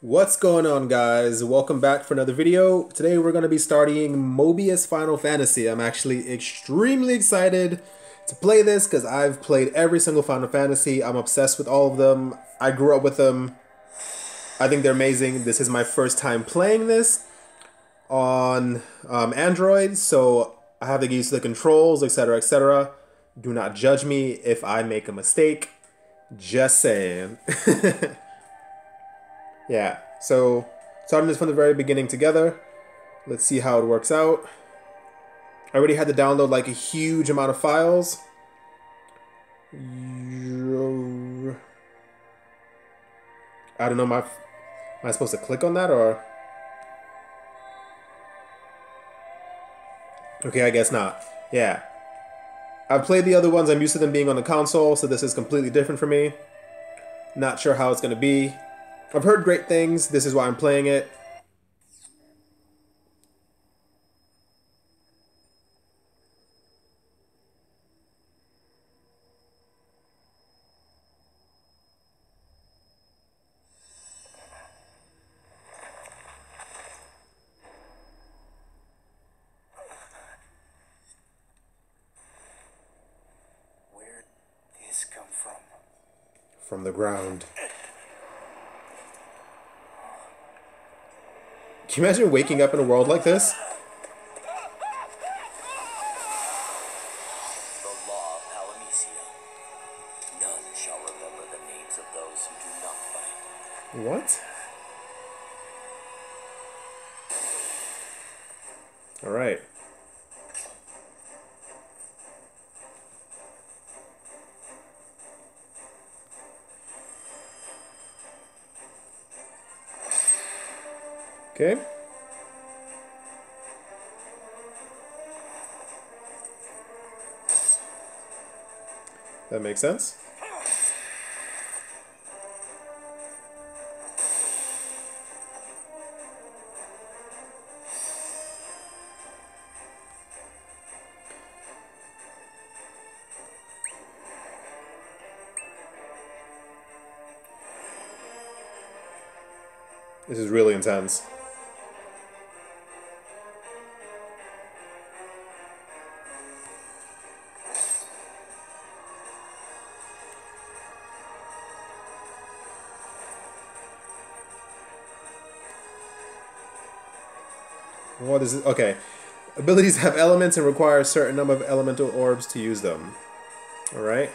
What's going on guys? Welcome back for another video. Today we're going to be starting Mobius Final Fantasy. I'm actually extremely excited to play this because I've played every single Final Fantasy. I'm obsessed with all of them. I grew up with them. I think they're amazing. This is my first time playing this on um, Android, so I have to get used to the controls, etc, etc. Do not judge me if I make a mistake. Just saying. Yeah, so starting this from the very beginning together. Let's see how it works out. I already had to download like a huge amount of files. I don't know, my, am I supposed to click on that or? Okay, I guess not. Yeah. I've played the other ones, I'm used to them being on the console, so this is completely different for me. Not sure how it's to be. I've heard great things. This is why I'm playing it. Where'd this come from? From the ground. Can you imagine waking up in a world like this? Makes sense. This is really intense. What is it? Okay. Abilities have elements and require a certain number of elemental orbs to use them. Alright.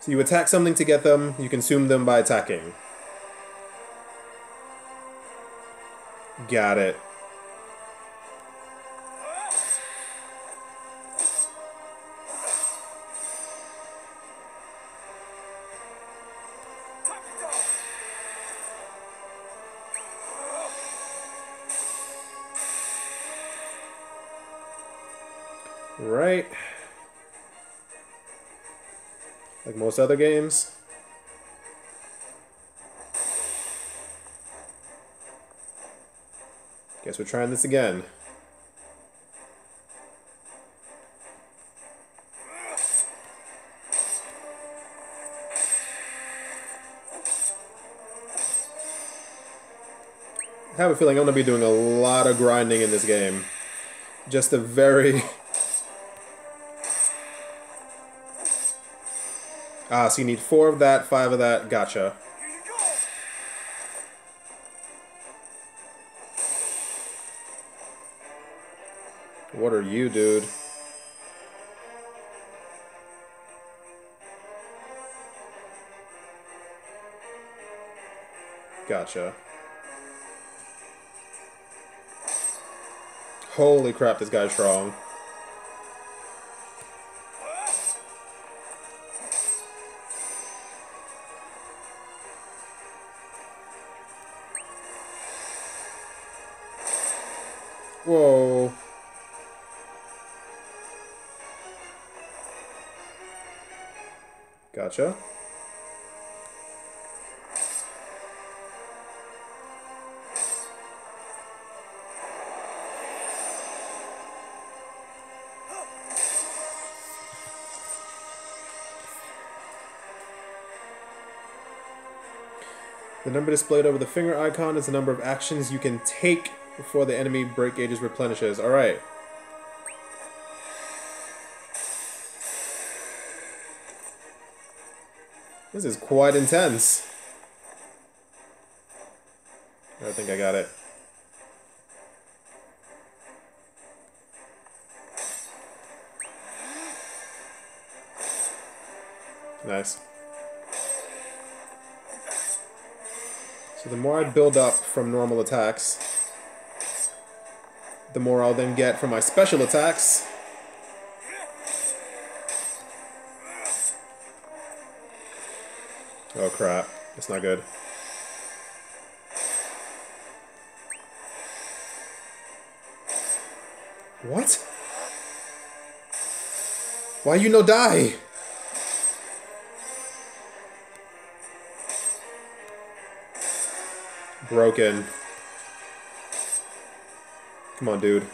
So you attack something to get them, you consume them by attacking. Got it. Most other games. Guess we're trying this again. I have a feeling I'm going to be doing a lot of grinding in this game. Just a very... Ah, so you need four of that, five of that. Gotcha. What are you, dude? Gotcha. Holy crap, this guy's strong. Gotcha. The number displayed over the finger icon is the number of actions you can take before the enemy break gauges replenishes. Alright. This is quite intense. I think I got it. Nice. So the more I build up from normal attacks, the more I'll then get from my special attacks. Oh crap, that's not good. What? Why you no die? Broken. Come on, dude.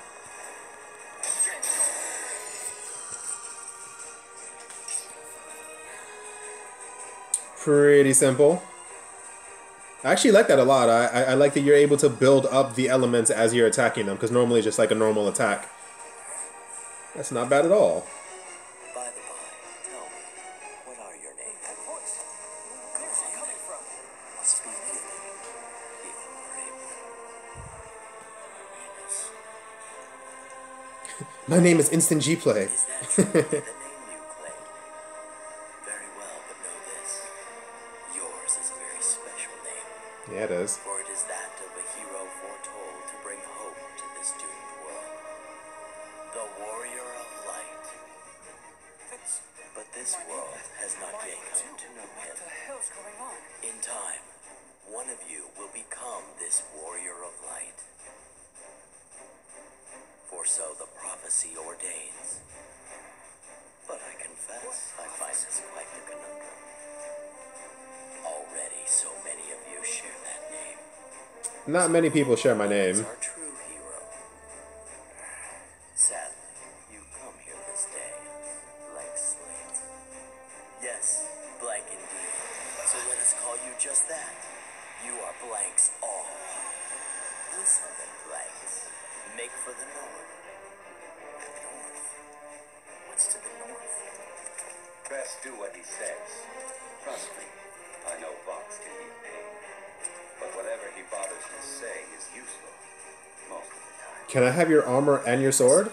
Pretty simple. I actually like that a lot. I, I, I like that you're able to build up the elements as you're attacking them, because normally it's just like a normal attack. That's not bad at all. By the by, tell me, what are your names? That voice. Where's it coming from? Speak if you are able. My name is Instant G Play. Not many people share my name. Can I have your armor and your sword?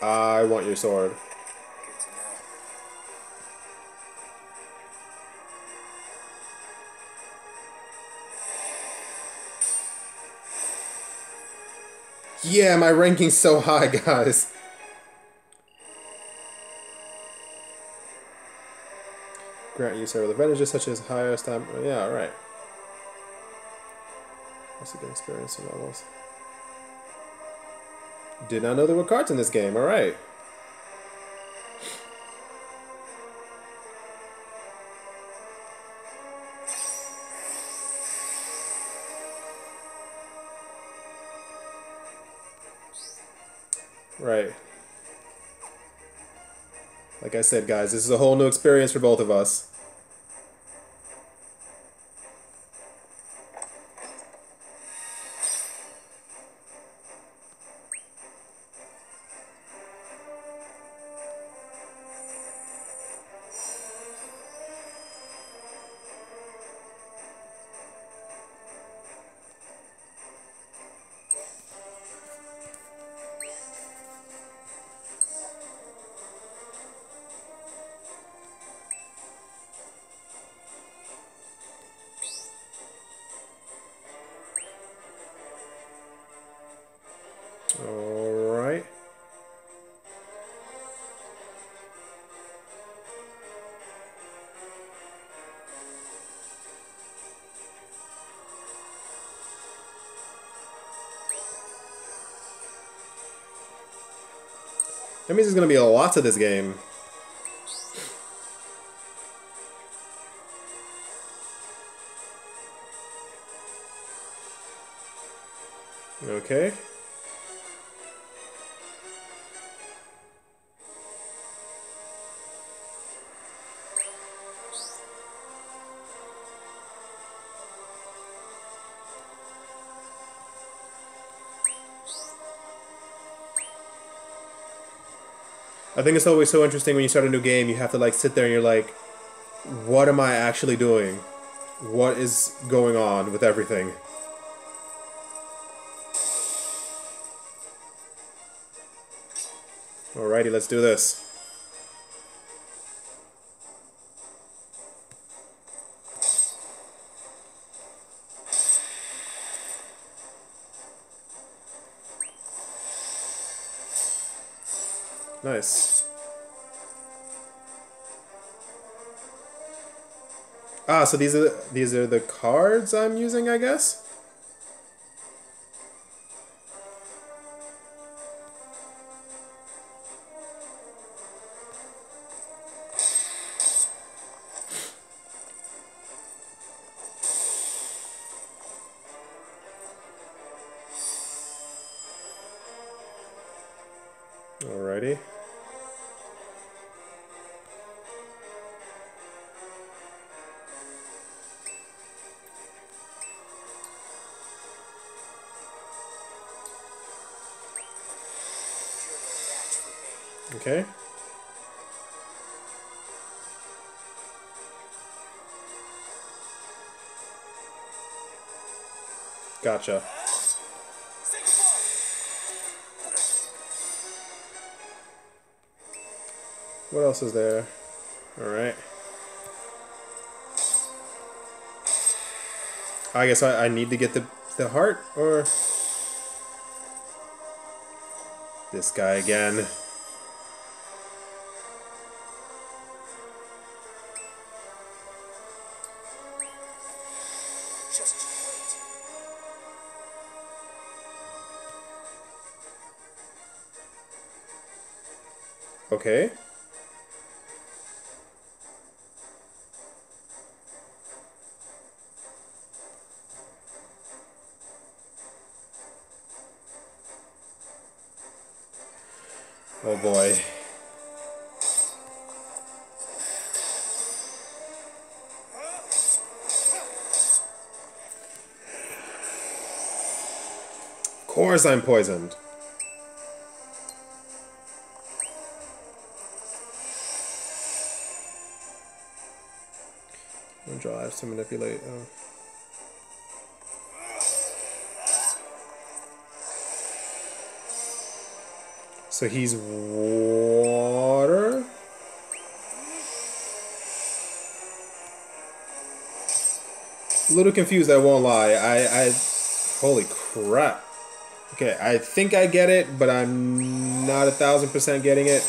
I want your sword. Yeah, my ranking's so high, guys. Grant you several advantages such as higher stamina. Yeah, alright. That's a good experience in levels. Did not know there were cards in this game, alright. Right. Like I said, guys, this is a whole new experience for both of us. There's going to be a lot to this game. Okay. I think it's always so interesting when you start a new game. You have to like sit there and you're like, what am I actually doing? What is going on with everything? Alrighty, let's do this. Ah, so these are these are the cards I'm using, I guess. Gotcha. What else is there? Alright. I guess I, I need to get the, the heart, or... This guy again. Okay. Oh boy. Of course I'm poisoned. To manipulate. Oh. So he's water. A little confused. I won't lie. I, I, holy crap. Okay, I think I get it, but I'm not a thousand percent getting it.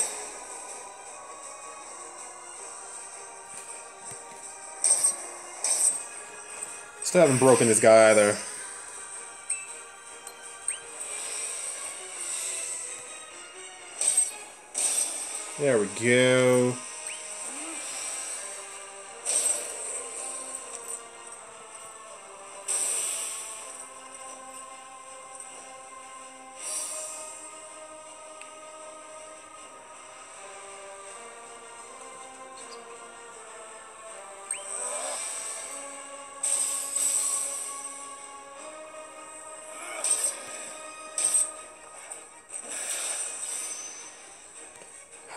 Still haven't broken this guy either. There we go.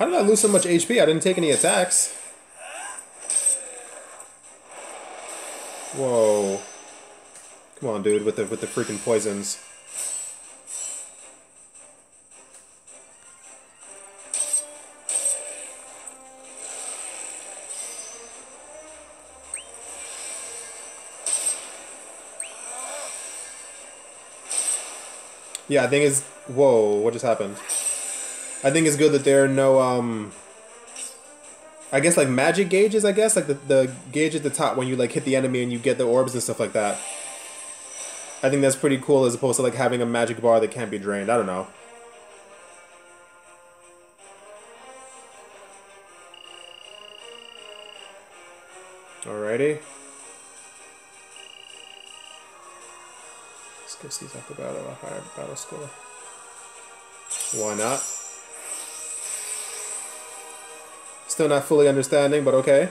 How did I lose so much HP? I didn't take any attacks. Whoa. Come on, dude, with the with the freaking poisons. Yeah, I think it's whoa, what just happened? I think it's good that there are no um I guess like magic gauges, I guess, like the, the gauge at the top when you like hit the enemy and you get the orbs and stuff like that. I think that's pretty cool as opposed to like having a magic bar that can't be drained. I don't know. Alrighty. Let's get these up about a higher battle score. Why not? Still not fully understanding, but okay.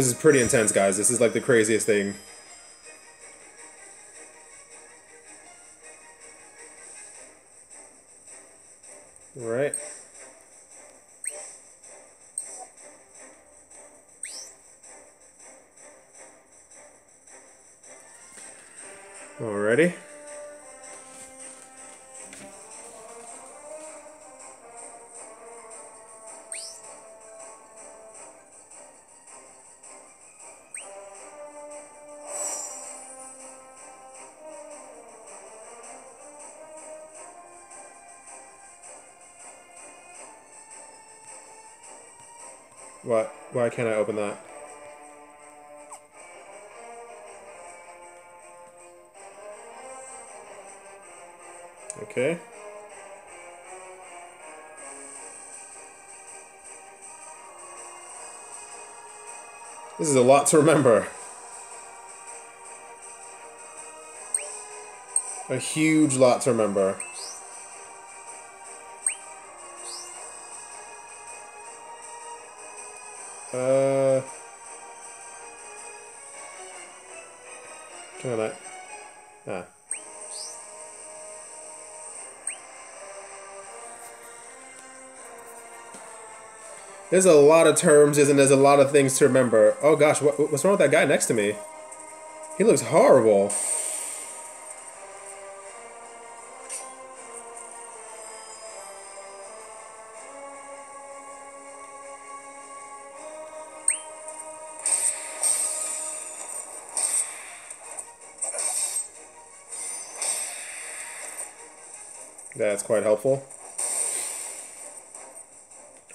This is pretty intense, guys. This is like the craziest thing. What? Why can't I open that? Okay. This is a lot to remember. A huge lot to remember. There's a lot of terms, isn't there's a lot of things to remember. Oh gosh, what, what's wrong with that guy next to me? He looks horrible. That's quite helpful.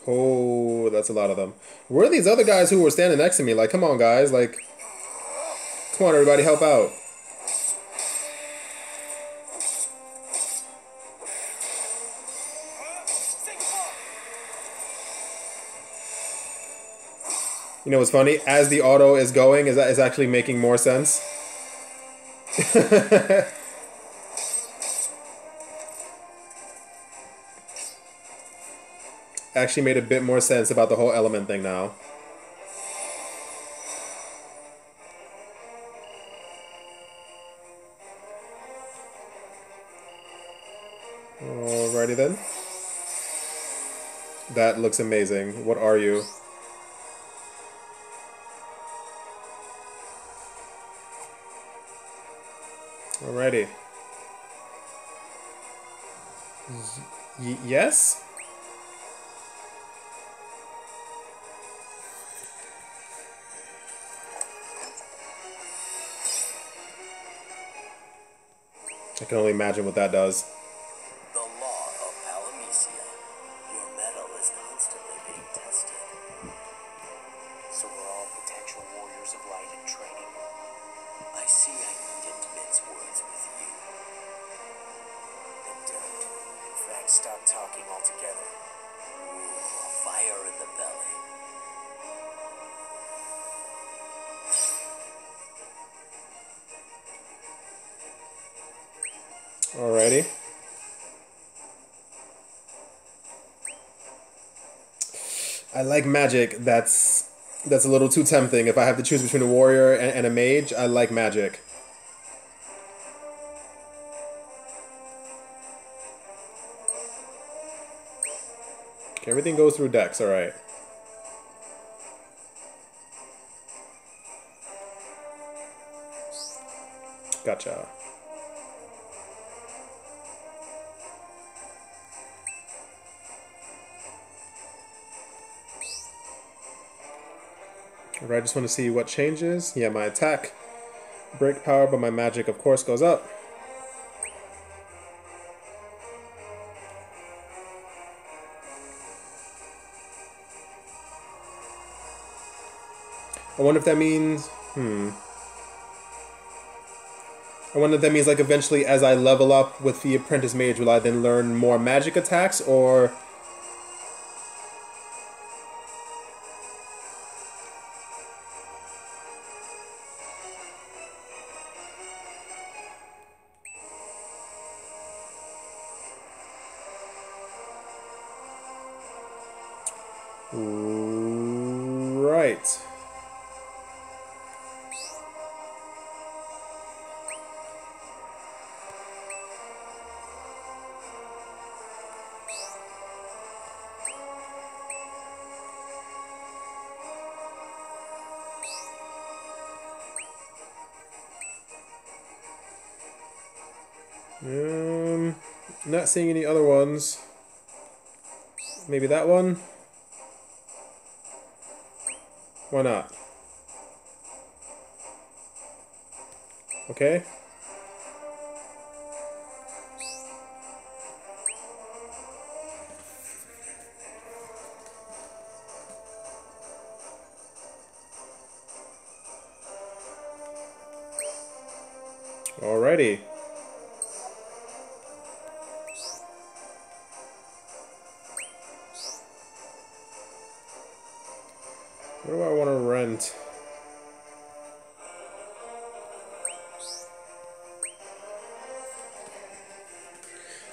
Oh, that's a lot of them. Where are these other guys who were standing next to me? Like, come on, guys. Like, come on, everybody, help out. You know what's funny? As the auto is going, is that is actually making more sense. actually made a bit more sense about the whole element thing now. Alrighty then. That looks amazing. What are you? Alrighty. Y yes? I can only imagine what that does. The law of. Your mettle is constantly being tested. So we're all potential warriors of light in training. I see I needn't mince words with you. Then don't. In fact, stop talking altogether. Alrighty. I like magic. That's that's a little too tempting. If I have to choose between a warrior and, and a mage, I like magic. Okay, everything goes through Dex, alright. Gotcha. I just want to see what changes. Yeah, my attack, break power, but my magic, of course, goes up. I wonder if that means... Hmm. I wonder if that means, like, eventually as I level up with the Apprentice Mage, will I then learn more magic attacks, or... not seeing any other ones. Maybe that one? Why not? Okay. Alrighty.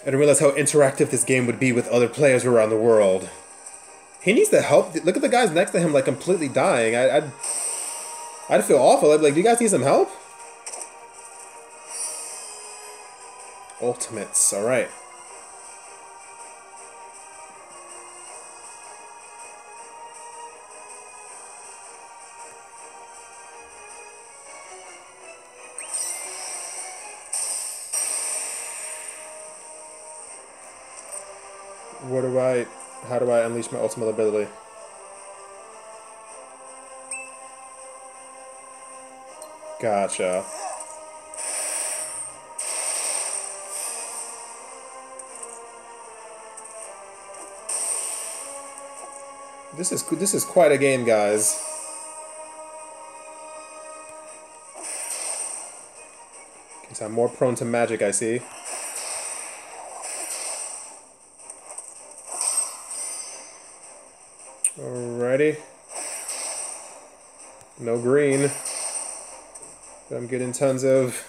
Didn't realize how interactive this game would be with other players around the world. He needs the help. Look at the guys next to him, like completely dying. I, I'd, I'd feel awful. I'd be like, do you guys need some help? Ultimates. All How do I unleash my ultimate ability? Gotcha. This is this is quite a game, guys. Guess I'm more prone to magic, I see. Alrighty. No green. But I'm getting tons of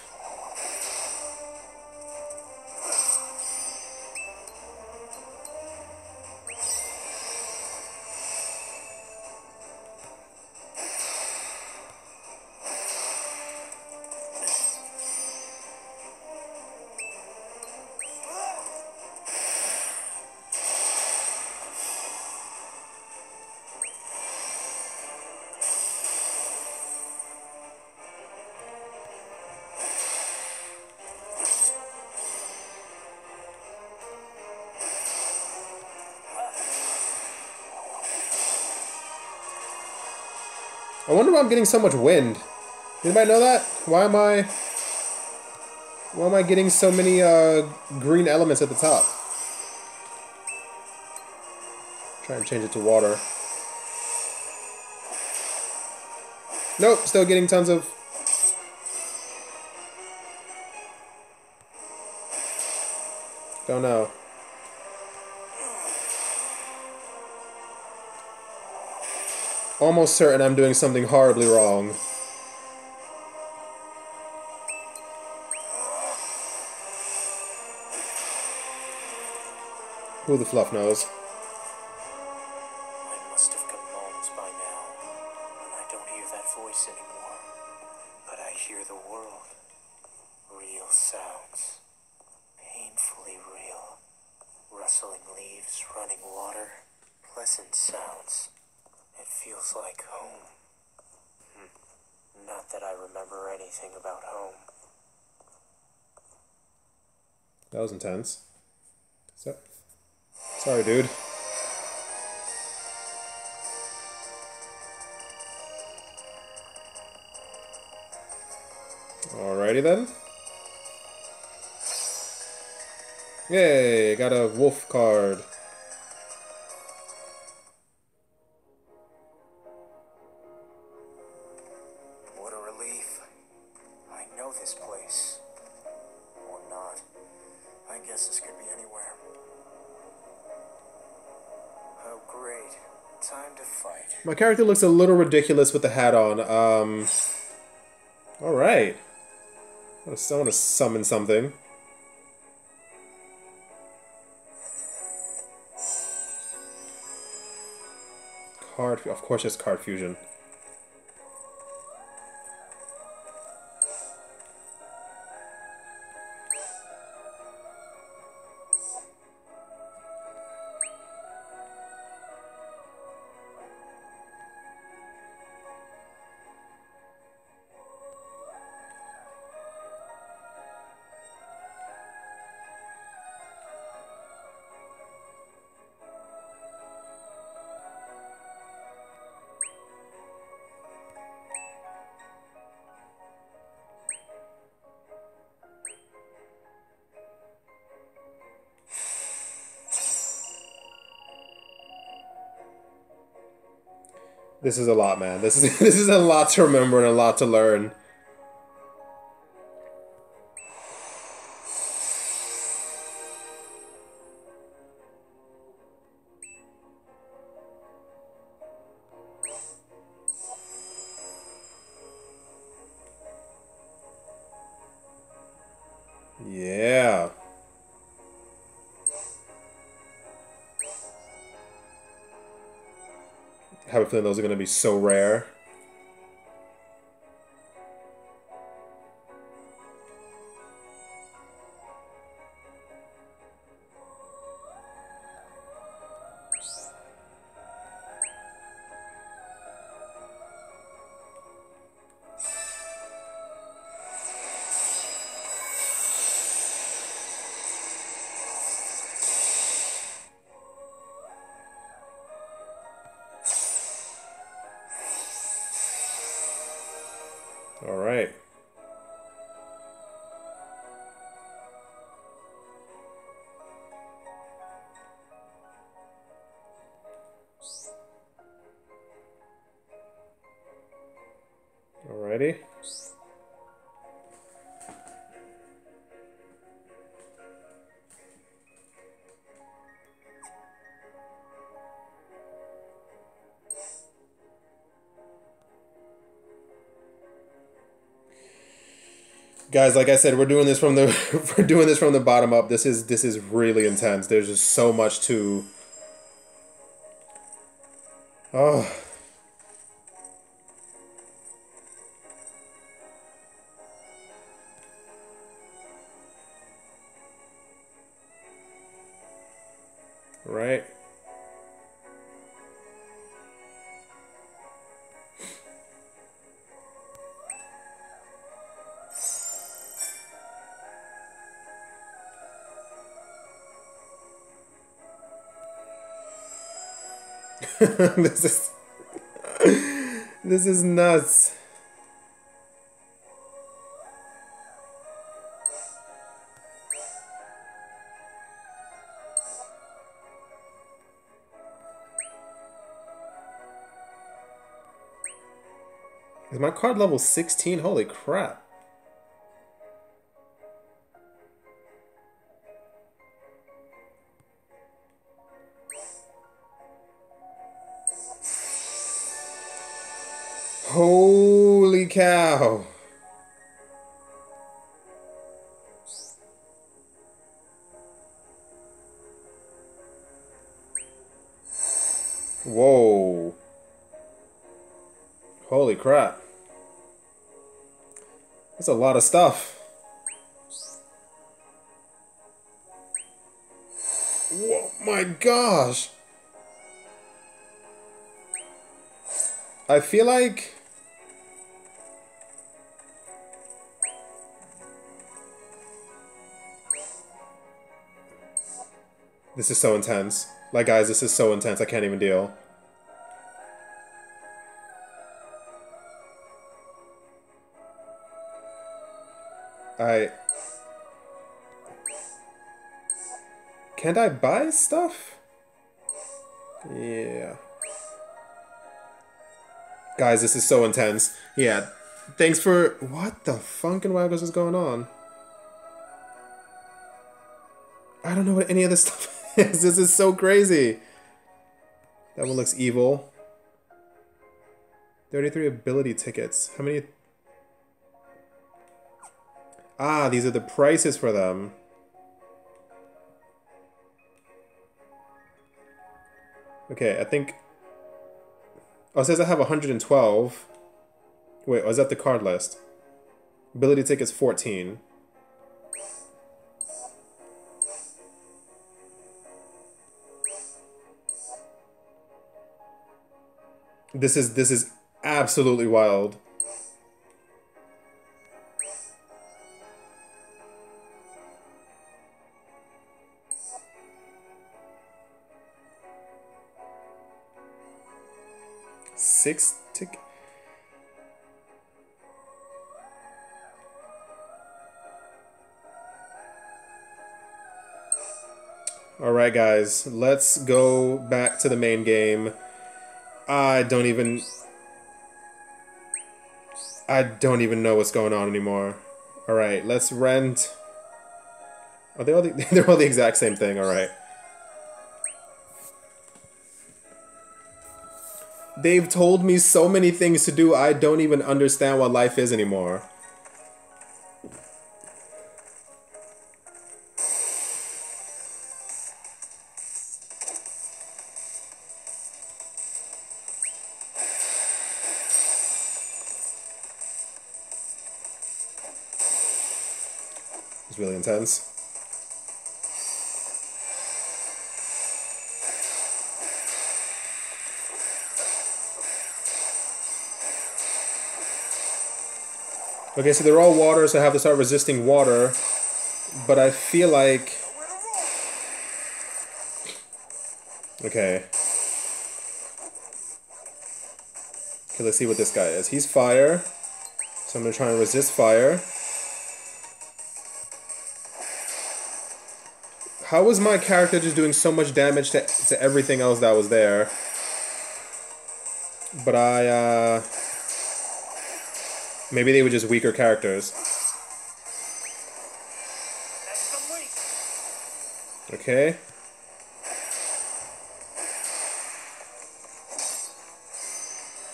I'm getting so much wind. Anybody know that? Why am I... Why am I getting so many uh, green elements at the top? Try and change it to water. Nope, still getting tons of... Almost certain I'm doing something horribly wrong. Who the fluff knows? I must have come by now, and I don't hear that voice anymore. But I hear the world. Real sounds. Painfully real. Rustling leaves, running water. Pleasant sounds. It feels like home. Not that I remember anything about home. That was intense. So, sorry, dude. Alrighty then. Yay, got a wolf card. My character looks a little ridiculous with the hat on. Um. Alright. I want to summon something. Card. Of course, it's card fusion. This is a lot, man. This is this is a lot to remember and a lot to learn. Feeling those are going to be so rare. All right. Guys like i said we're doing this from the we're doing this from the bottom up. This is this is really intense. There's just so much to oh this is this is nuts. Is my card level 16? Holy crap. That's a lot of stuff. Whoa, my gosh. I feel like This is so intense. Like guys, this is so intense. I can't even deal. I Can't I buy stuff? Yeah. Guys, this is so intense. Yeah. Thanks for... What the funkin' waggles is going on? I don't know what any of this stuff is. This is so crazy. That one looks evil. 33 ability tickets. How many... Ah, these are the prices for them. Okay, I think Oh, it says I have 112. Wait, was oh, that the card list? Ability tickets 14. This is this is absolutely wild. Six tick. All right, guys, let's go back to the main game. I don't even. I don't even know what's going on anymore. All right, let's rent. Are they all? The, they're all the exact same thing. All They've told me so many things to do. I don't even understand what life is anymore. It's really intense. Okay, so they're all water, so I have to start resisting water. But I feel like... Okay. Okay, let's see what this guy is. He's fire. So I'm going to try and resist fire. How was my character just doing so much damage to, to everything else that was there? But I, uh... Maybe they were just weaker characters. Okay.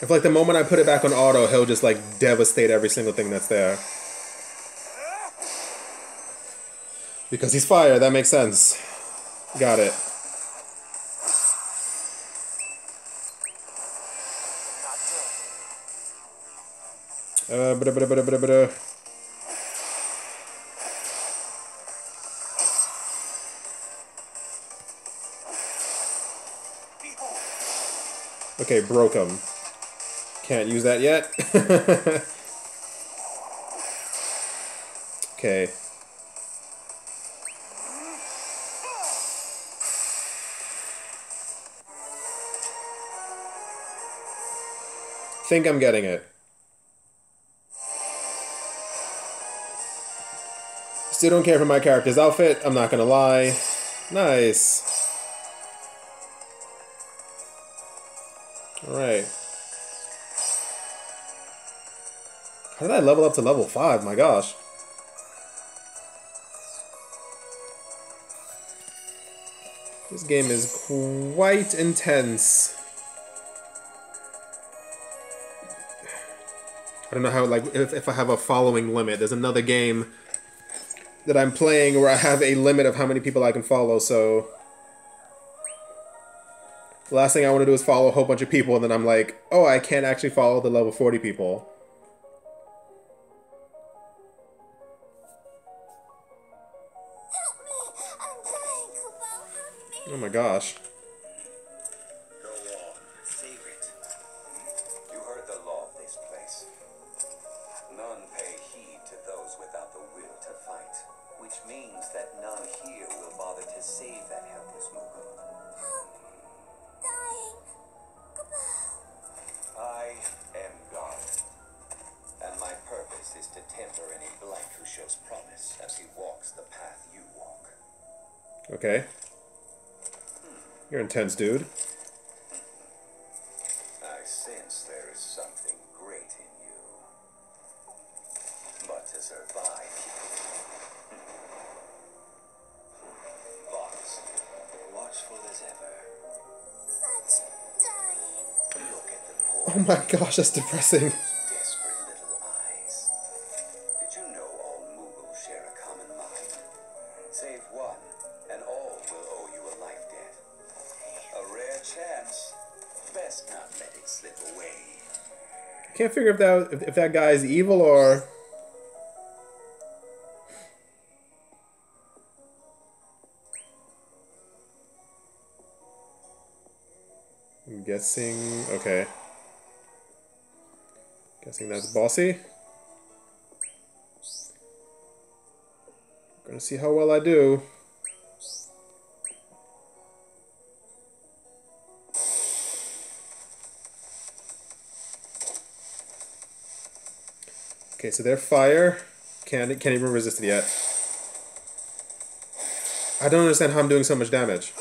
If like the moment I put it back on auto, he'll just like devastate every single thing that's there. Because he's fire, that makes sense. Got it. Bada, bada, bada, bada, bada. Okay, broke him. Can't use that yet. okay. Think I'm getting it. Still don't care for my character's outfit, I'm not gonna lie. Nice. Alright. How did I level up to level 5? My gosh. This game is quite intense. I don't know how, like, if, if I have a following limit. There's another game that I'm playing where I have a limit of how many people I can follow, so... The last thing I want to do is follow a whole bunch of people, and then I'm like, oh, I can't actually follow the level 40 people. Help me! I'm dying, Kubo! Help me! Oh my gosh. Intense, dude. I sense there is something great in you. But to survive, Vox, watchful as ever. Such dying! Look at the poor Oh my gosh, that's depressing. Can't figure if that if, if that guy is evil or I'm guessing okay. Guessing that's bossy. Gonna see how well I do. Okay, so they're fire. Can't, can't even resist it yet. I don't understand how I'm doing so much damage.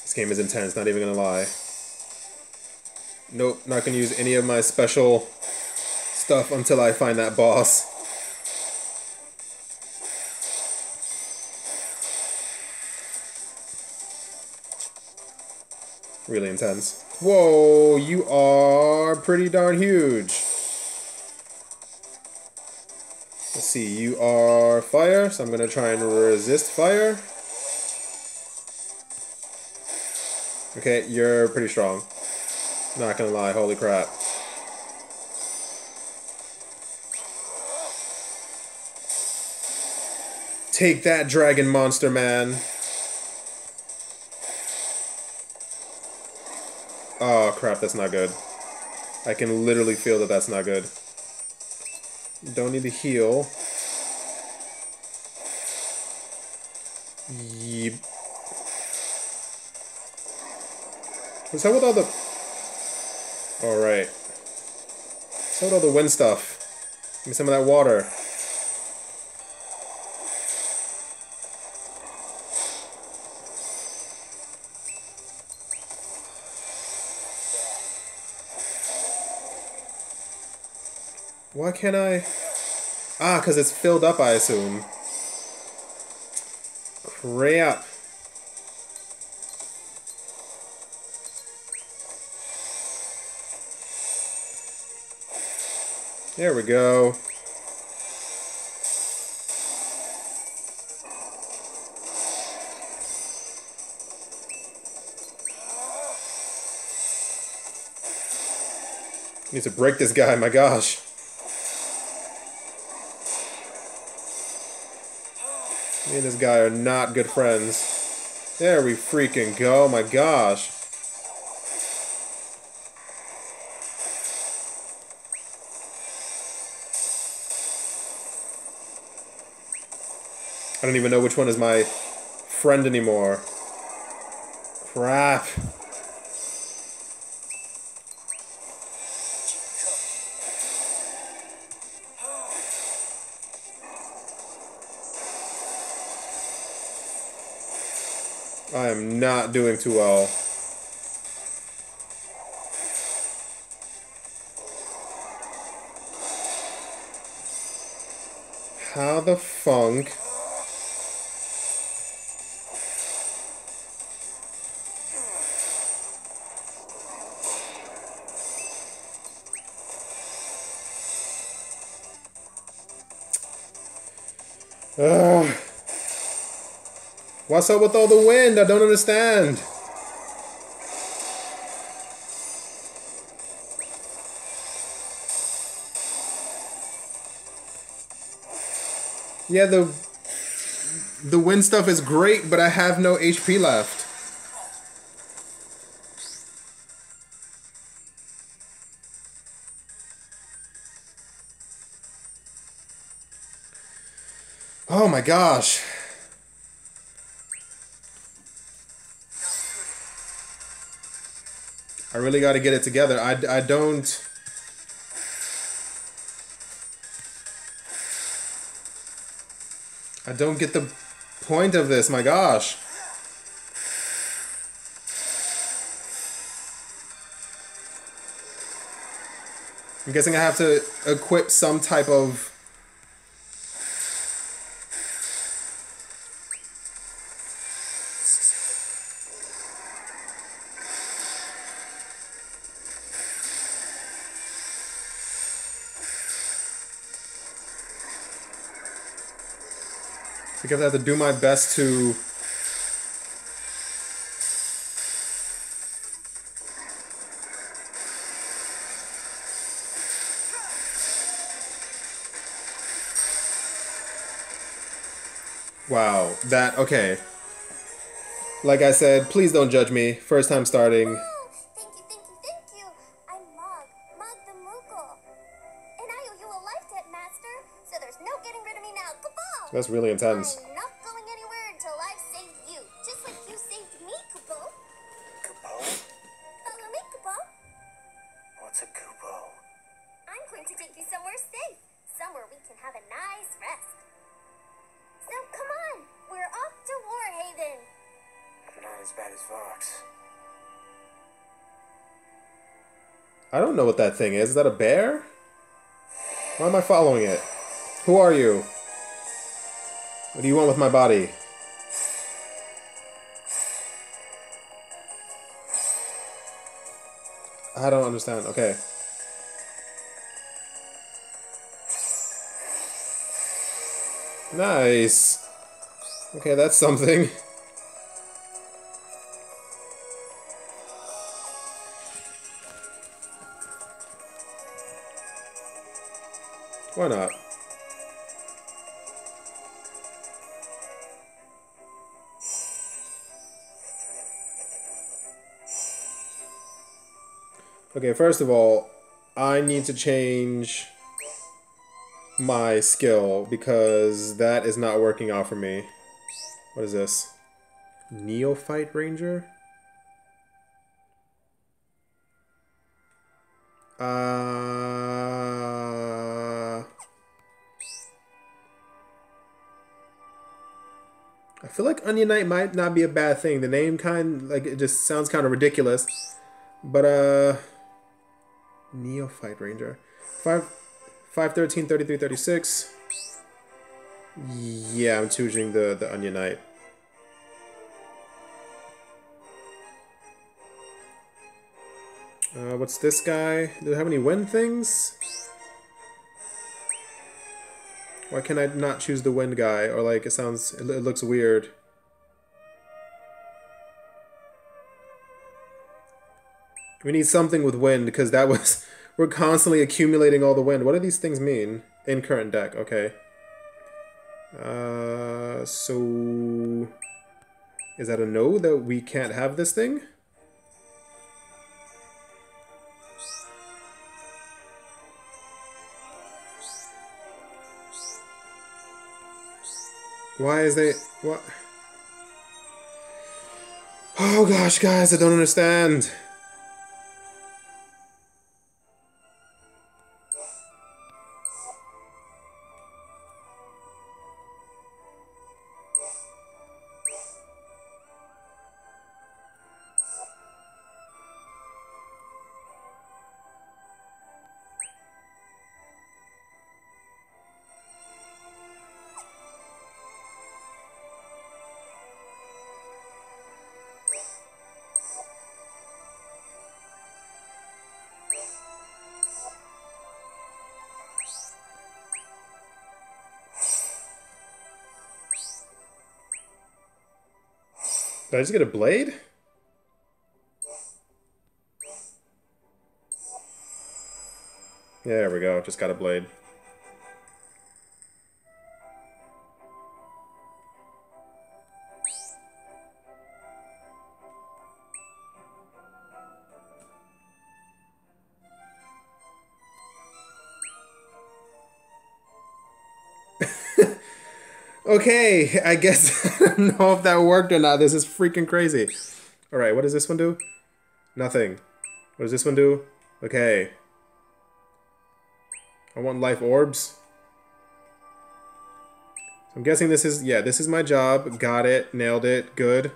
This game is intense, not even gonna lie. Nope, not gonna use any of my special stuff until I find that boss. Really intense. Whoa, you are pretty darn huge. Let's see, you are fire, so I'm gonna try and resist fire. Okay, you're pretty strong. Not gonna lie, holy crap. Take that, dragon monster man. Crap, that's not good. I can literally feel that that's not good. Don't need to heal. Yep. What's up with all the... Alright. What's up with all the wind stuff? Give me some of that water. Why can't I... Ah, because it's filled up, I assume. Crap. There we go. Need to break this guy, my gosh. Me and this guy are not good friends. There we freaking go, my gosh. I don't even know which one is my friend anymore. Crap. I am not doing too well. How the funk? What's up with all the wind? I don't understand. Yeah, the the wind stuff is great, but I have no HP left. Oh my gosh. I really got to get it together. I, I don't. I don't get the point of this, my gosh. I'm guessing I have to equip some type of because I have to do my best to Wow, that okay. Like I said, please don't judge me. First time starting. That's really intense. I'm not going anywhere until I've saved you. Just like you saved me, Kubo. Kupo? Follow me, Kubo. What's a Kupo? I'm going to take you somewhere safe. Somewhere we can have a nice rest. So come on, we're off to Warhaven. I'm not as as bad as Vox. I don't know what that thing is. Is that a bear? Why am I following it? Who are you? What do you want with my body? I don't understand. Okay. Nice. Okay, that's something. Why not? Okay, first of all, I need to change my skill because that is not working out for me. What is this? Neophyte Ranger? Uh, I feel like Onion Knight might not be a bad thing. The name kind like it just sounds kind of ridiculous. But uh Neophyte Ranger. 5 513 33 36. Yeah, I'm choosing the the Onion Knight. Uh, what's this guy? Do I have any wind things? Why can I not choose the wind guy? Or like, it sounds, it, it looks weird. We need something with wind, because that was, we're constantly accumulating all the wind. What do these things mean? In current deck, okay. Uh, so, is that a no that we can't have this thing? Why is they what? Oh gosh, guys, I don't understand. I just get a blade? Yeah, there we go. Just got a blade. Okay, I guess I don't know if that worked or not. This is freaking crazy. Alright, what does this one do? Nothing. What does this one do? Okay. I want life orbs. I'm guessing this is, yeah, this is my job. Got it. Nailed it. Good.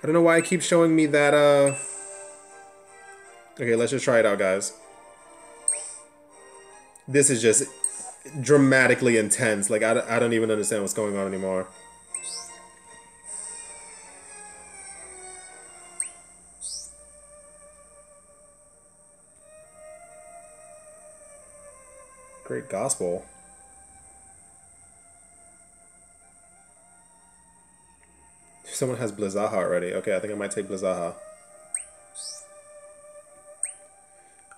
I don't know why it keeps showing me that, uh... Okay, let's just try it out, guys. This is just dramatically intense. Like, I, I don't even understand what's going on anymore. Great gospel. Someone has Blizzaha already. Okay, I think I might take Blizzaha.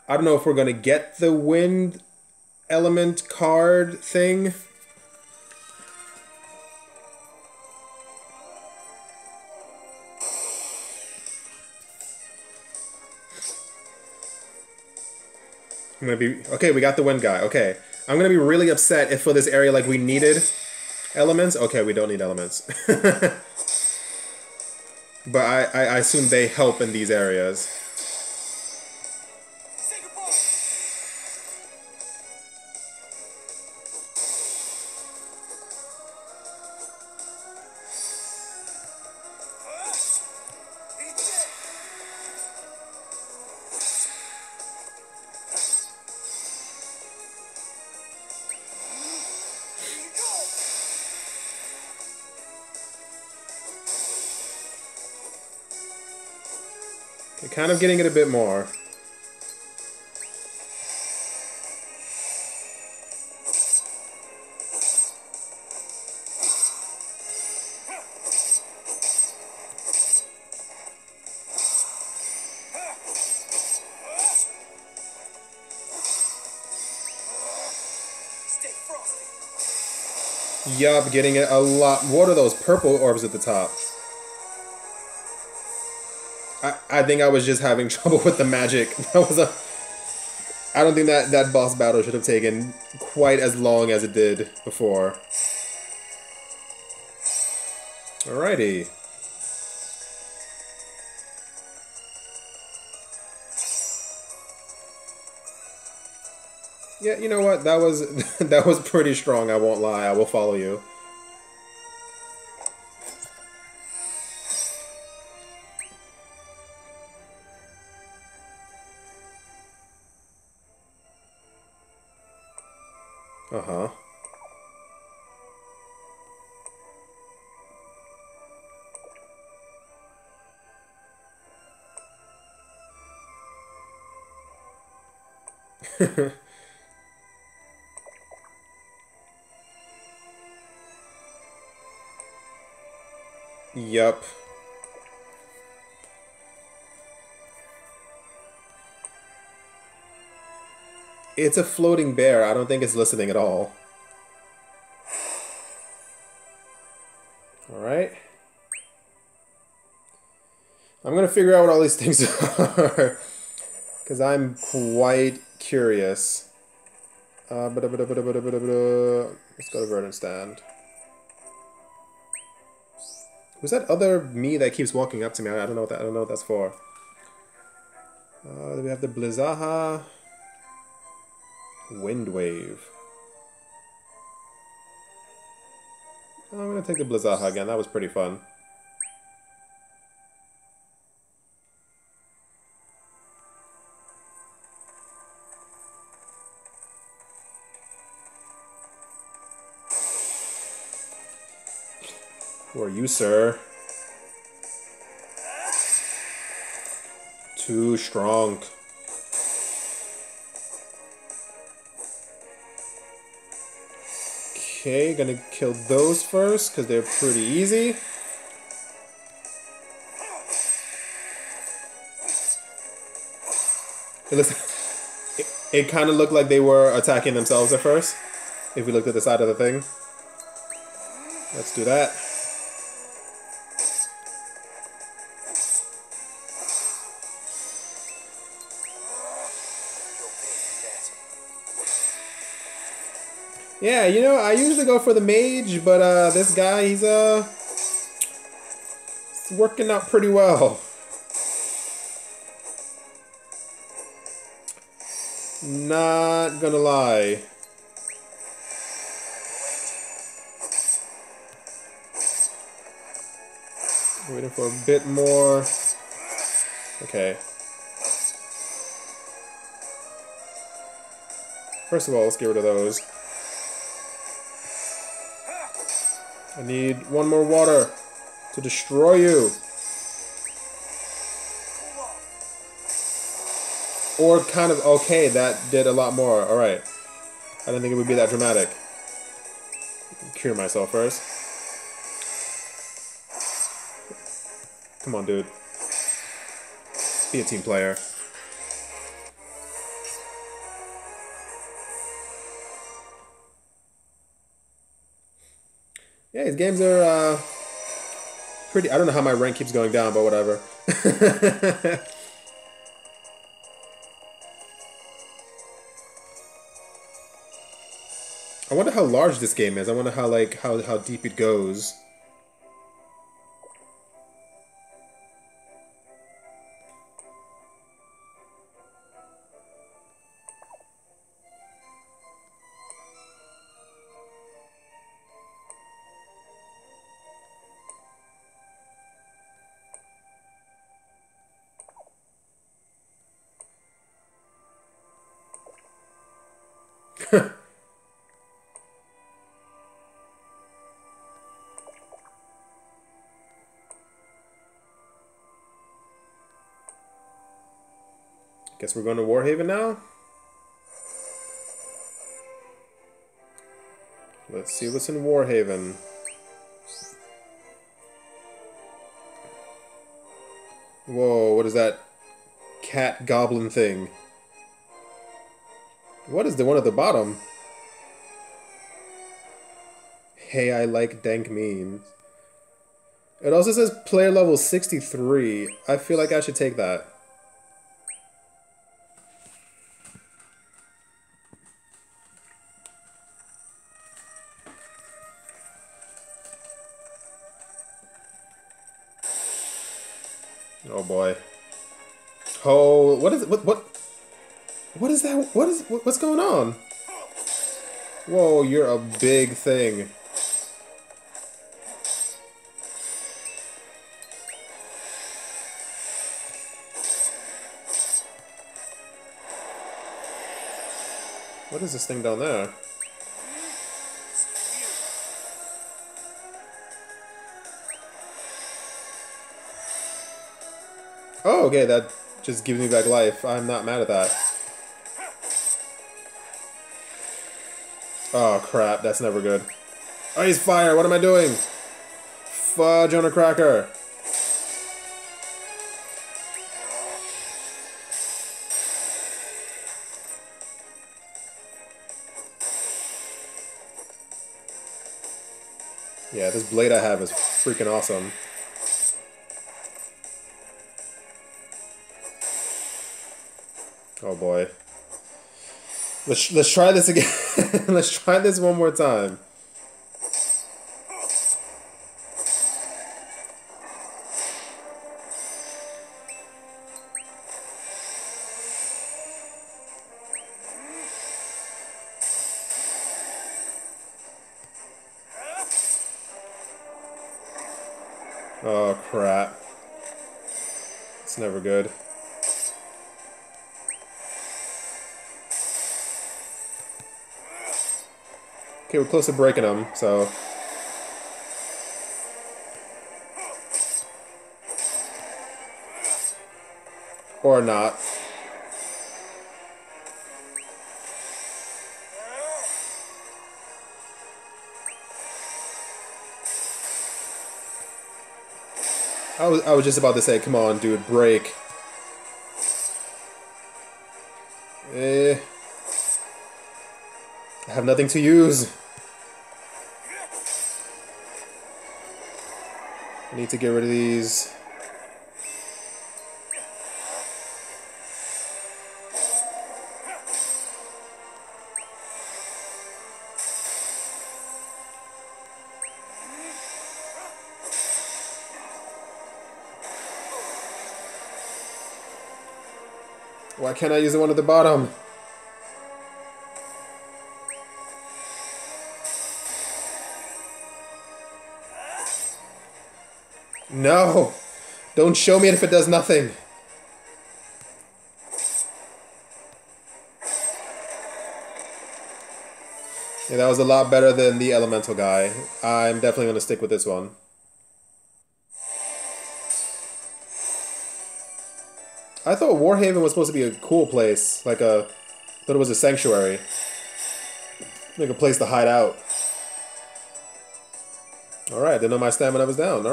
I don't know if we're going to get the wind element card thing. I'm gonna be okay. We got the wind guy. Okay, I'm gonna be really upset if for this area like we needed elements. Okay, we don't need elements, but I, I I assume they help in these areas. Kind of getting it a bit more. Yup, getting it a lot. What are those purple orbs at the top? I, I think I was just having trouble with the magic. That was a. I don't think that that boss battle should have taken quite as long as it did before. Alrighty. Yeah, you know what? That was that was pretty strong. I won't lie. I will follow you. Yup. It's a floating bear. I don't think it's listening at all. Alright. I'm gonna figure out what all these things are. Because I'm quite curious. Uh, bada, bada, bada, bada, bada. Let's go to Verdant Stand. Who's that other me that keeps walking up to me? I don't know what that. I don't know what that's for. Uh, we have the Blizzaha. Wind Wave. I'm gonna take the Blizzaha again. That was pretty fun. You, sir? Too strong. Okay, gonna kill those first because they're pretty easy. It looks. It, it kind of looked like they were attacking themselves at first. If we looked at the side of the thing. Let's do that. Yeah, you know, I usually go for the mage, but uh, this guy, he's uh, working out pretty well. Not gonna lie. Waiting for a bit more. Okay. First of all, let's get rid of those. I need one more water to destroy you. Or kind of, okay, that did a lot more. Alright. I didn't think it would be that dramatic. Cure myself first. Come on, dude. Be a team player. Games are uh, pretty. I don't know how my rank keeps going down, but whatever. I wonder how large this game is. I wonder how like how how deep it goes. Guess we're going to Warhaven now? Let's see what's in Warhaven. Whoa, what is that cat goblin thing? What is the one at the bottom? Hey, I like dank memes. It also says player level 63. I feel like I should take that. What is? What is what's going on? Whoa, you're a big thing. What is this thing down there? Oh, okay, that just gives me back life. I'm not mad at that. Oh, crap, that's never good. Ice fire, what am I doing? Fudge on a cracker. Yeah, this blade I have is freaking awesome. Oh boy. Let's let's try this again. let's try this one more time. We're close to breaking them, so... Or not. I was, I was just about to say, come on, dude, break. Eh. I have nothing to use. Need to get rid of these. Why can't I use the one at the bottom? No! Don't show me it if it does nothing. Yeah, that was a lot better than the elemental guy. I'm definitely going to stick with this one. I thought Warhaven was supposed to be a cool place, like a, thought it was a sanctuary, like a place to hide out. All right, didn't know my stamina was down. All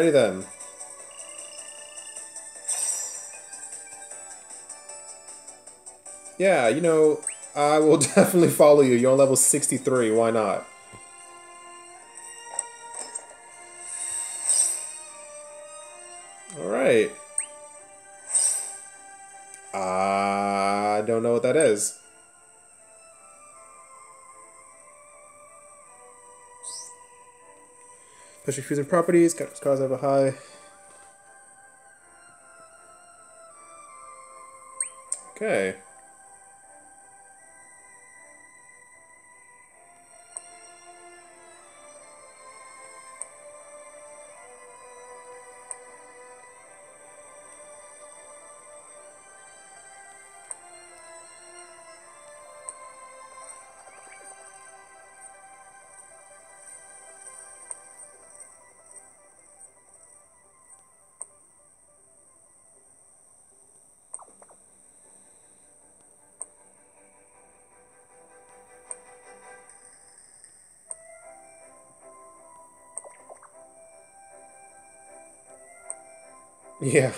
Alrighty then. Yeah, you know, I will definitely follow you. You're on level 63, why not? Alright. I don't know what that is. Special fusing properties, cars have a high. Okay. Yeah.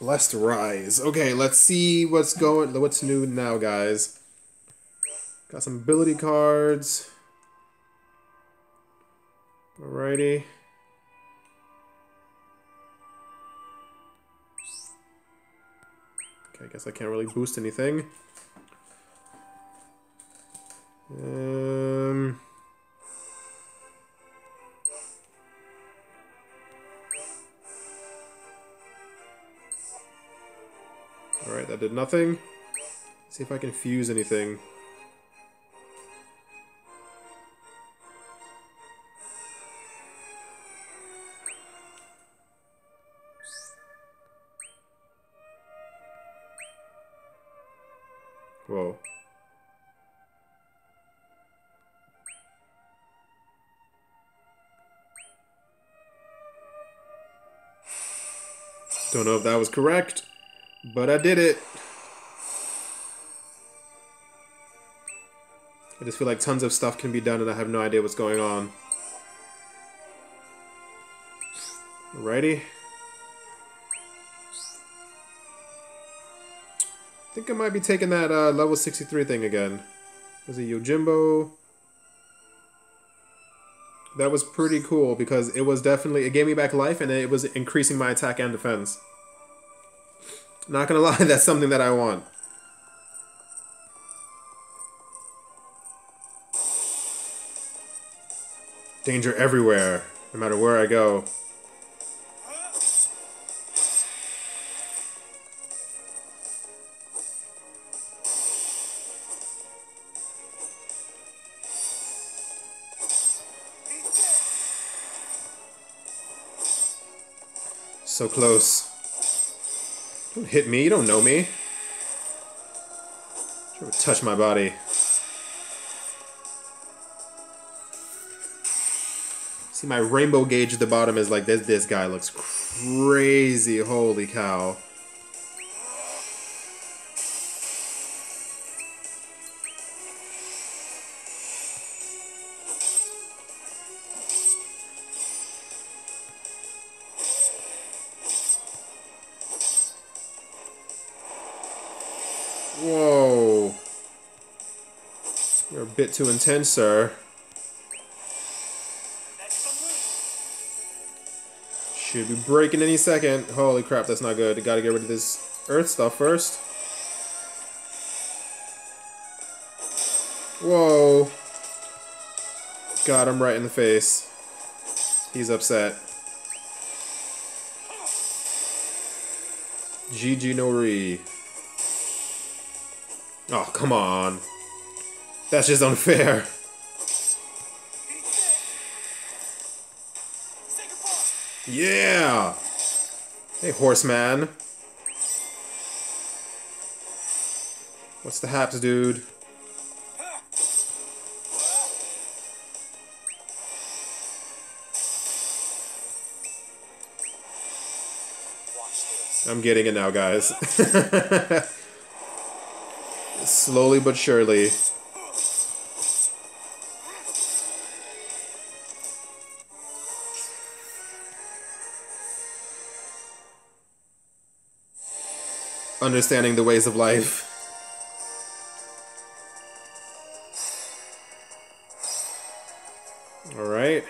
Blessed Rise. Okay, let's see what's going what's new now, guys. Got some ability cards. Alrighty. Okay, I guess I can't really boost anything. Um Alright, that did nothing. see if I can fuse anything. Don't know if that was correct, but I did it. I just feel like tons of stuff can be done and I have no idea what's going on. Alrighty. I think I might be taking that uh, level 63 thing again. Was it Yojimbo? That was pretty cool because it was definitely, it gave me back life and it was increasing my attack and defense. Not gonna lie, that's something that I want. Danger everywhere, no matter where I go. So close. Don't hit me, you don't know me. To touch my body. See my rainbow gauge at the bottom is like this this guy looks crazy. Holy cow. Bit too intense, sir. Should be breaking any second. Holy crap, that's not good. Gotta get rid of this earth stuff first. Whoa. Got him right in the face. He's upset. GG Nori. Oh, come on. That's just unfair. Yeah! Hey, horseman. What's the haps, dude? I'm getting it now, guys. Slowly but surely. Understanding the ways of life. Alright.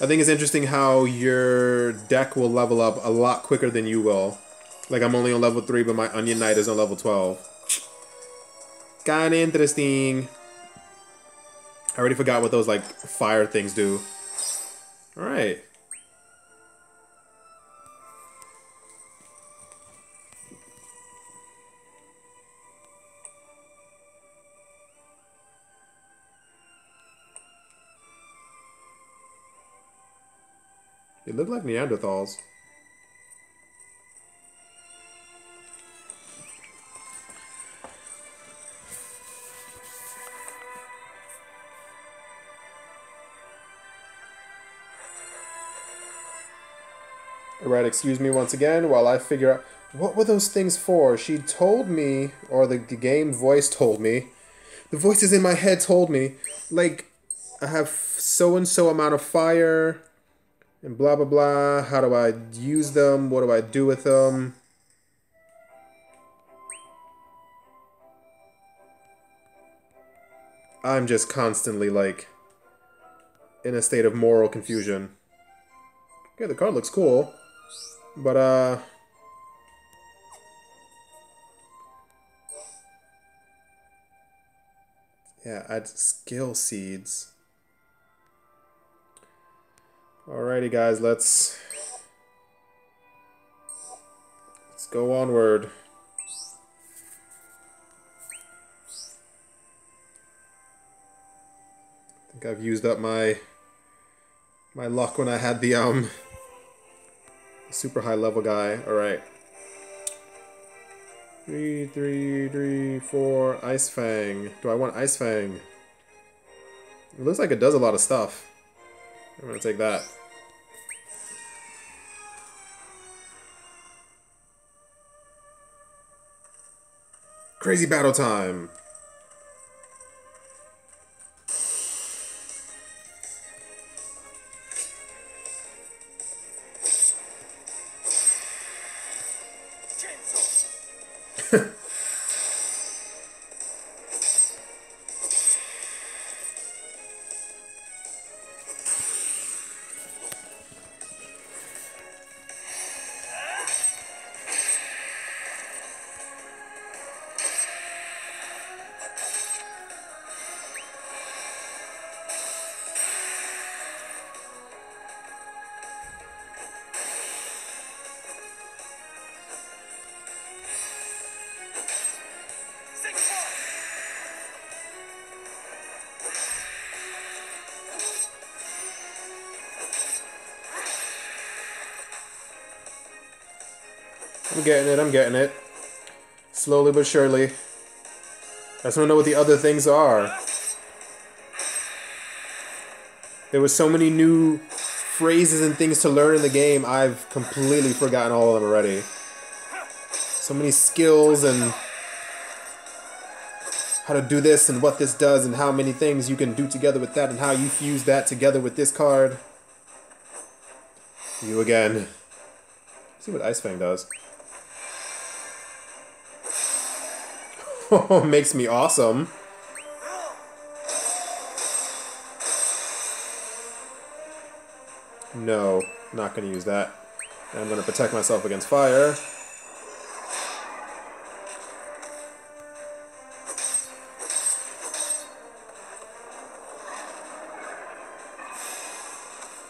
I think it's interesting how your deck will level up a lot quicker than you will. Like I'm only on level 3, but my Onion Knight is on level 12. Kinda interesting. I already forgot what those like fire things do. Alright. Look like Neanderthals. Alright, excuse me once again while I figure out what were those things for. She told me, or the, the game voice told me. The voices in my head told me, like, I have so and so amount of fire, and blah blah blah. How do I use them? What do I do with them? I'm just constantly like in a state of moral confusion. Okay, the card looks cool, but uh. Yeah, add skill seeds. Alrighty, guys, let's let's go onward. I think I've used up my my luck when I had the um super high level guy. Alright. Three, three, three, four, Ice Fang. Do I want Ice Fang? It looks like it does a lot of stuff. I'm gonna take that. Crazy battle time! I'm getting it, I'm getting it. Slowly but surely. I just want to know what the other things are. There were so many new phrases and things to learn in the game, I've completely forgotten all of them already. So many skills and how to do this and what this does and how many things you can do together with that and how you fuse that together with this card. You again. Let's see what Ice Fang does. Makes me awesome. No, not going to use that. I'm going to protect myself against fire.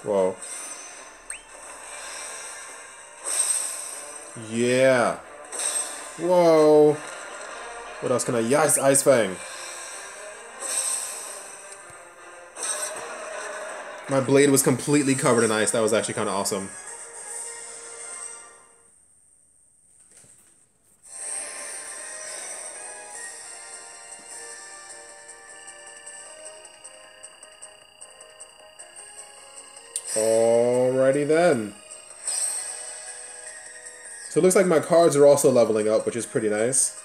Whoa. Yeah. Whoa. What else can I? Yes, Ice Fang. My blade was completely covered in ice. That was actually kind of awesome. Alrighty then. So it looks like my cards are also leveling up, which is pretty nice.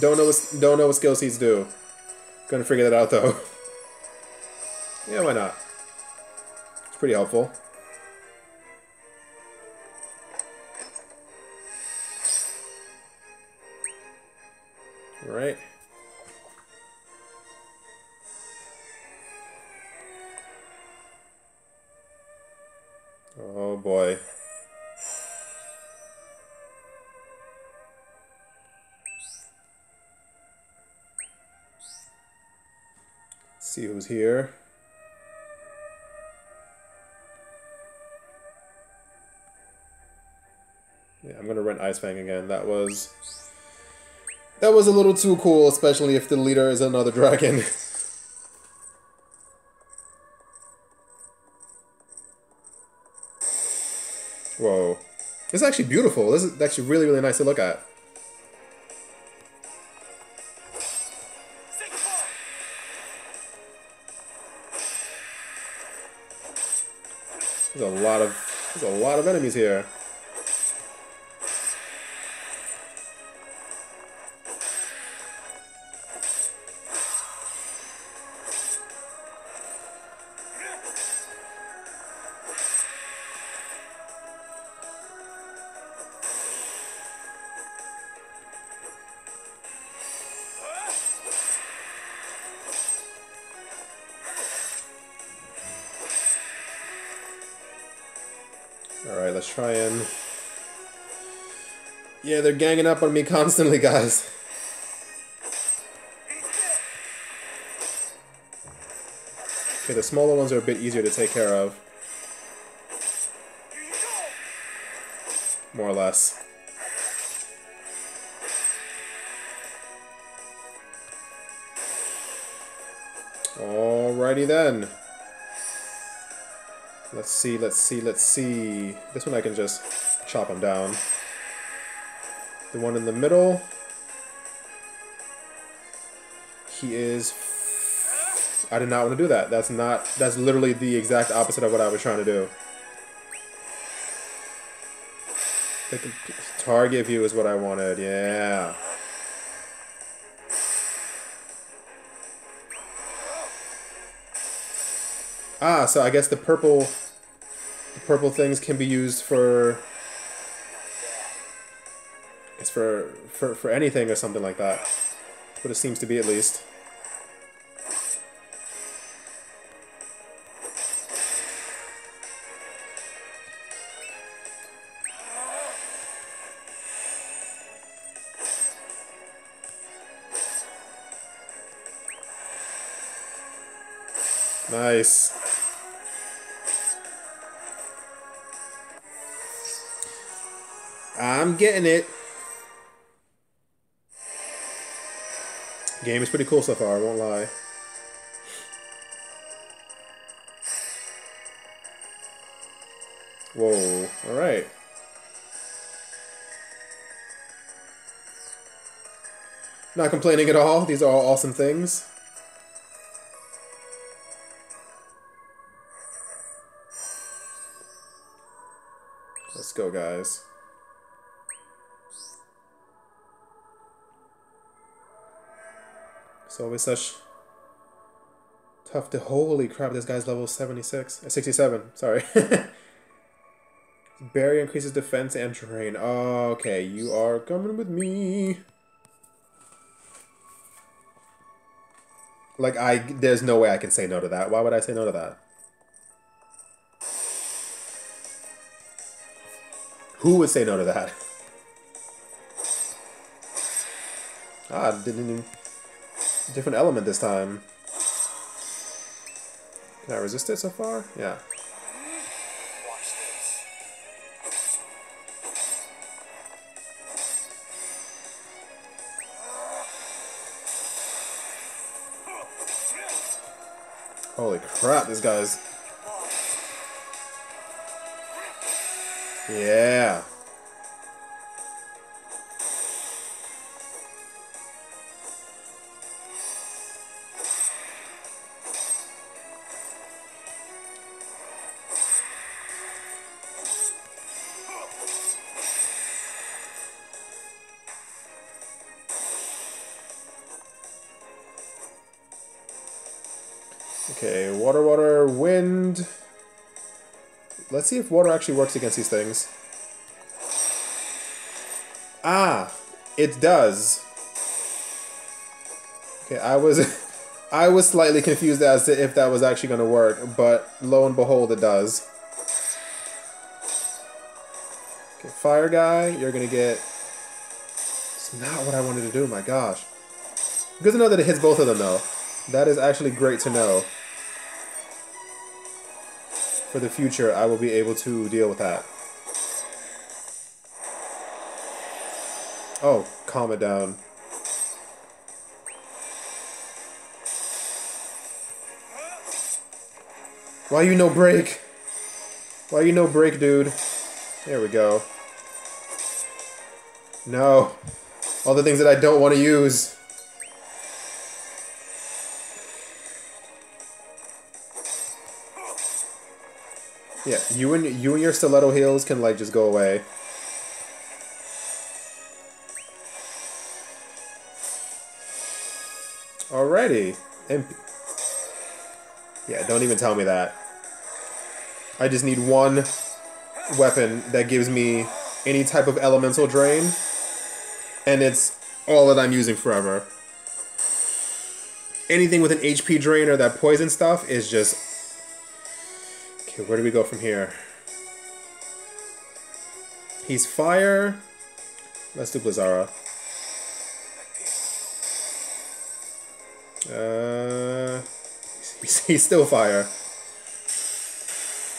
Don't know what don't know what skill seeds do. Gonna figure that out though. yeah, why not? It's pretty helpful. Here. Yeah, I'm gonna rent Ice Fang again. That was that was a little too cool, especially if the leader is another dragon. Whoa. Is actually beautiful. This is actually really, really nice to look at. Lot of there's a lot of enemies here. Yeah, they're ganging up on me constantly, guys. Okay, the smaller ones are a bit easier to take care of. More or less. Alrighty then. Let's see, let's see, let's see. This one I can just chop them down. The one in the middle. He is... I did not want to do that. That's not... That's literally the exact opposite of what I was trying to do. The target view is what I wanted, yeah. Ah, so I guess the purple, the purple things can be used for, for, for, for anything or something like that. What it seems to be at least. Nice. I'm getting it. Game is pretty cool so far, I won't lie. Whoa, alright. Not complaining at all, these are all awesome things. Let's go, guys. Always such tough to... Holy crap, this guy's level 76. Uh, 67, sorry. Barrier increases defense and terrain. Okay, you are coming with me. Like, I... There's no way I can say no to that. Why would I say no to that? Who would say no to that? Ah, didn't even... Different element this time. Can I resist it so far? Yeah. Holy crap, this guy's... Yeah. Let's see if water actually works against these things. Ah, it does. Okay, I was I was slightly confused as to if that was actually going to work, but lo and behold, it does. Okay, fire guy, you're going to get... It's not what I wanted to do, my gosh. Good to know that it hits both of them, though. That is actually great to know for the future, I will be able to deal with that. Oh, calm it down. Why you no break? Why you no break, dude? There we go. No. All the things that I don't want to use. Yeah, you and you and your stiletto heels can like just go away. Alrighty. MP yeah, don't even tell me that. I just need one weapon that gives me any type of elemental drain. And it's all that I'm using forever. Anything with an HP drain or that poison stuff is just Where do we go from here? He's fire. Let's do Blizzara. Uh, he's, he's still fire.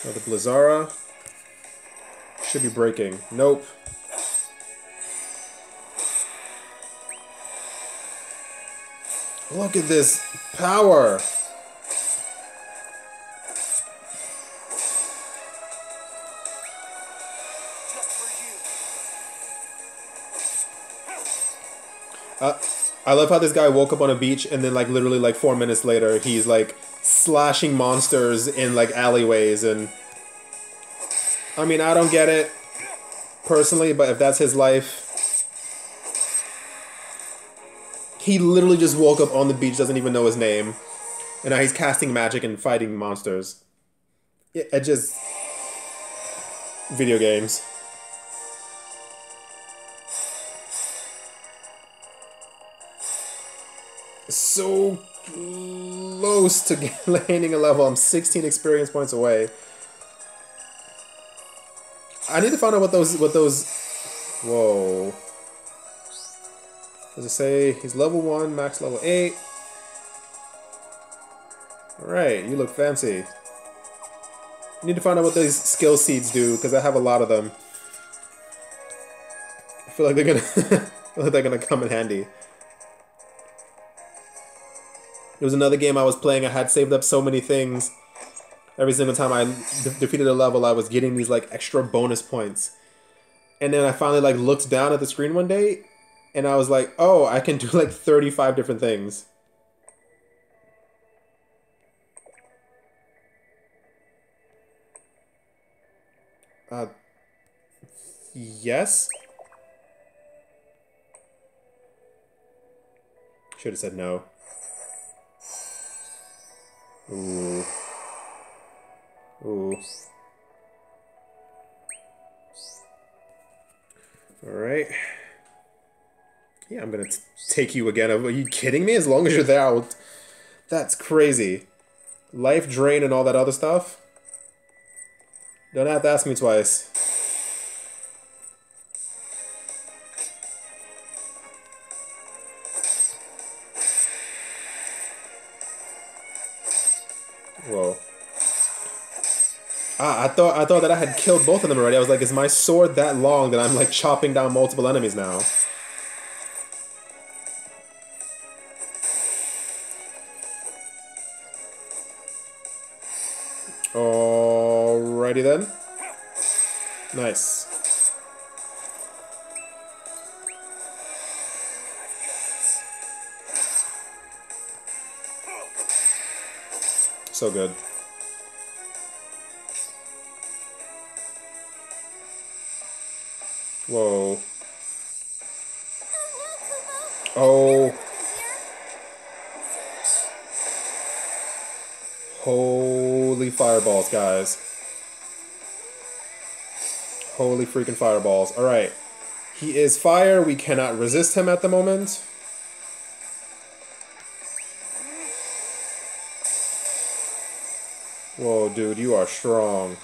Another Blizzara. Should be breaking. Nope. Look at this power. I love how this guy woke up on a beach and then like literally like four minutes later he's like slashing monsters in like alleyways and I mean I don't get it personally but if that's his life he literally just woke up on the beach doesn't even know his name and now he's casting magic and fighting monsters. It, it just video games so close to landing a level. I'm 16 experience points away. I need to find out what those what those. Whoa. Does it say he's level one, max level eight? All right, you look fancy. I need to find out what these skill seeds do because I have a lot of them. I feel like they're gonna, I feel like they're gonna come in handy. There was another game I was playing. I had saved up so many things. Every single time I de- defeated a level, I was getting these like extra bonus points. And then I finally like looked down at the screen one day, and I was like, "Oh, I can do like thirty-five different things." Uh, yes. Should have said no. Ooh. Ooh. Alright. Yeah, I'm gonna take you again. Are you kidding me? As long as you're there, I'll... That's crazy. Life drain and all that other stuff? Don't have to ask me twice. Thought I thought that I had killed both of them already. I was like, is my sword that long that I'm like chopping down multiple enemies now? Alrighty then. Nice. So good. Whoa. Oh. Holy fireballs, guys. Holy freaking fireballs. Alright. He is fire. We cannot resist him at the moment. Whoa, dude, you are strong.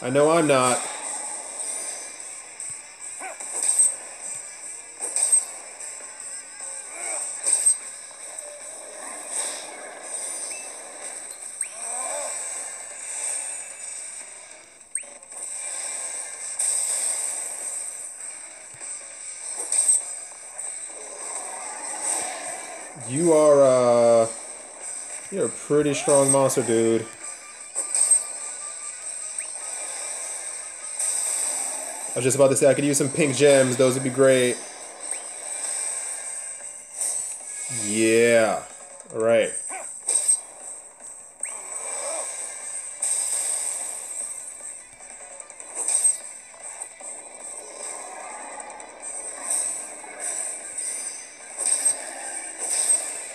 I know I'm not. You are, uh... You're a pretty strong monster, dude. Was just about to say I could use some pink gems. Those would be great. Yeah. All right.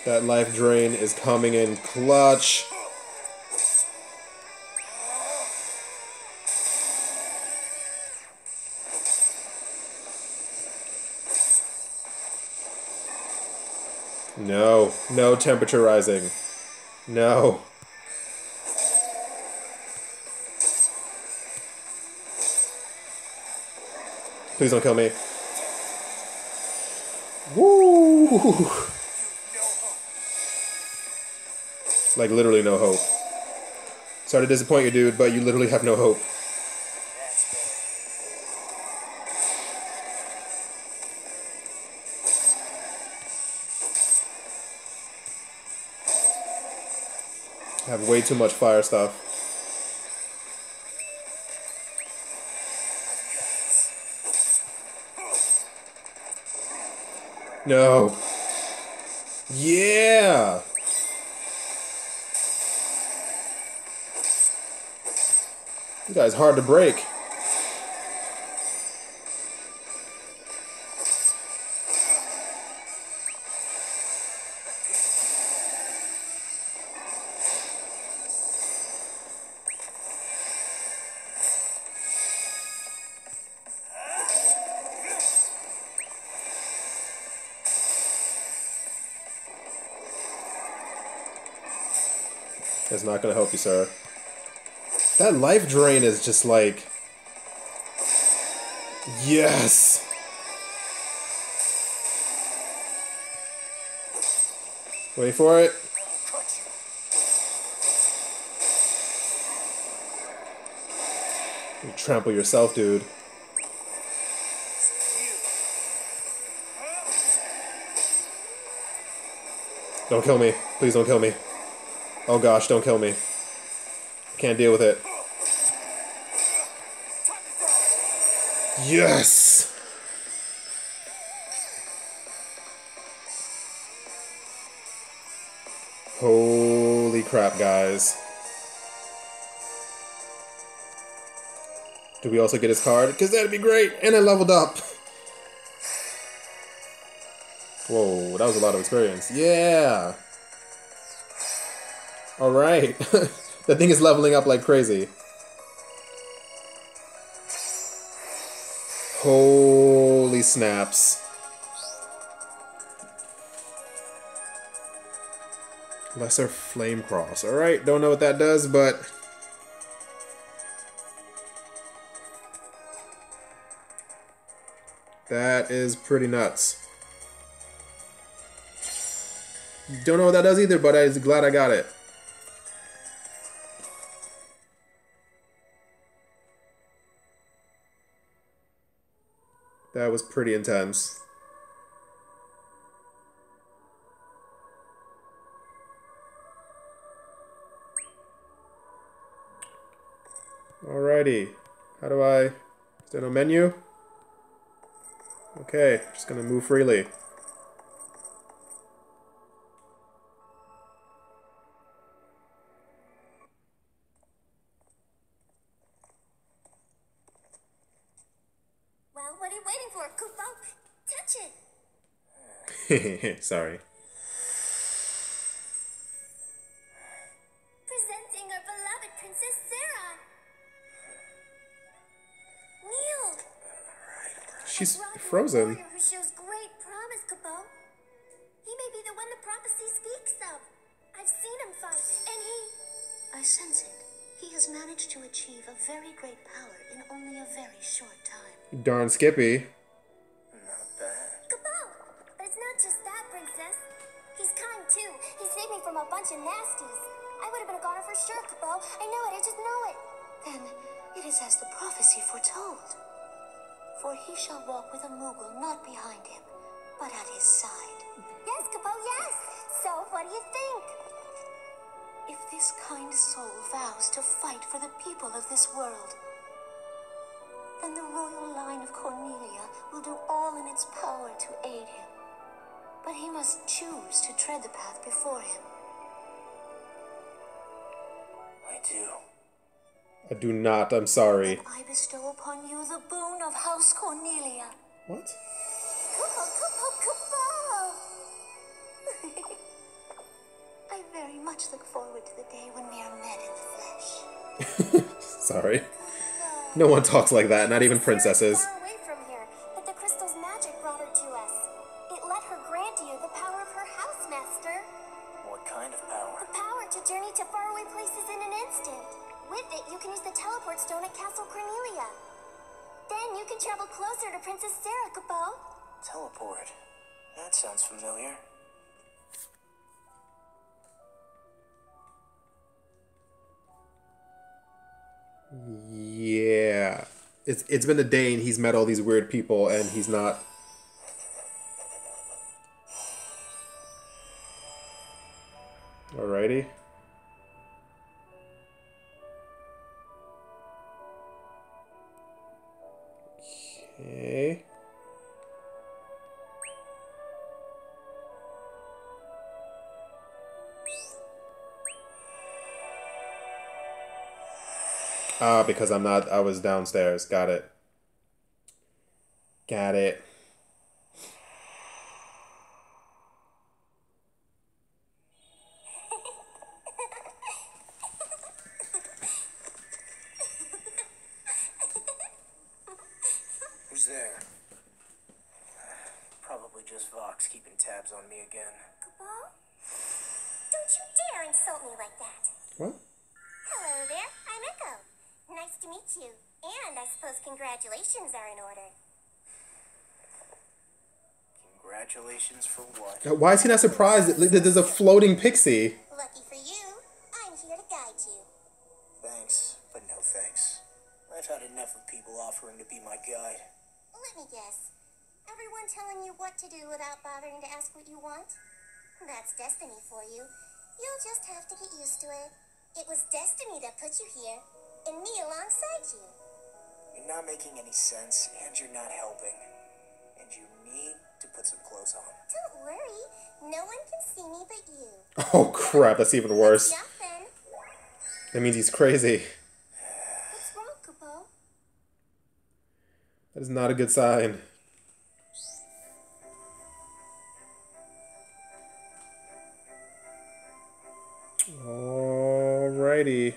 That life drain is coming in clutch. No temperature rising. No. Please don't kill me. Woo! Like, literally no hope. Sorry to disappoint you, dude, but you literally have no hope. Have way too much fire stuff. No. Yeah. You guys hard to break. That's not gonna help you, sir. That life drain is just like. Yes! Wait for it. You. You trample yourself, dude. Don't kill me. Please don't kill me. Oh gosh, don't kill me. Can't deal with it. Yes! Holy crap, guys. Do we also get his card? Because that'd be great! And I leveled up! Whoa, that was a lot of experience. Yeah! Alright. the thing is leveling up like crazy. Holy snaps. Lesser Flame Cross. Alright, don't know what that does, but. That is pretty nuts. Don't know what that does either, but I'm glad I got it. That was pretty intense. Alrighty. How do I... Is there no menu? Okay, just gonna move freely. Sorry. Presenting our beloved Princess Sarah. Kneel. She's Brought you a frozen. who shows great promise, Kupo. He may be the one the prophecy speaks of. I've seen him fight, and he. I sense it. He has managed to achieve a very great power in only a very short time. Darn Skippy. Bunch of nasties. I would have been a goner for sure, Kupo. I know it. I just know it. Then it is as the prophecy foretold. For he shall walk with a Moogle not behind him, but at his side. Yes, Kupo. Yes. So, what do you think? If this kind soul vows to fight for the people of this world, then the royal line of Cornelia will do all in its power to aid him. But he must choose to tread the path before him. Do. I do not, I'm sorry. I bestow upon you the boon of House Cornelia. What? I very much look forward to the day when we are met in the flesh. Sorry. No one talks like that, not even princesses. It's been a day and he's met all these weird people and he's not Alrighty. Okay. Ah, because I'm not, I was downstairs. Got it. Got it. Who's there? Probably just Vox keeping tabs on me again. Kupo? Don't you dare insult me like that. What? Hello there, I'm Echo. Nice to meet you. And I suppose congratulations are in order. Congratulations for what? Why is he not surprised that there's a floating pixie? Lucky for you, I'm here to guide you. Thanks, but no thanks. I've had enough of people offering to be my guide. Let me guess. Everyone telling you what to do without bothering to ask what you want? That's destiny for you. You'll just have to get used to it. It was destiny that put you here, and me alongside you. You're not making any sense, and you're not helping. And you need to put some clothes on. Don't worry, no one can see me but you. Oh crap, that's even worse. Yeah, then. That means he's crazy. What's wrong, Kupo? That is not a good sign. Alrighty.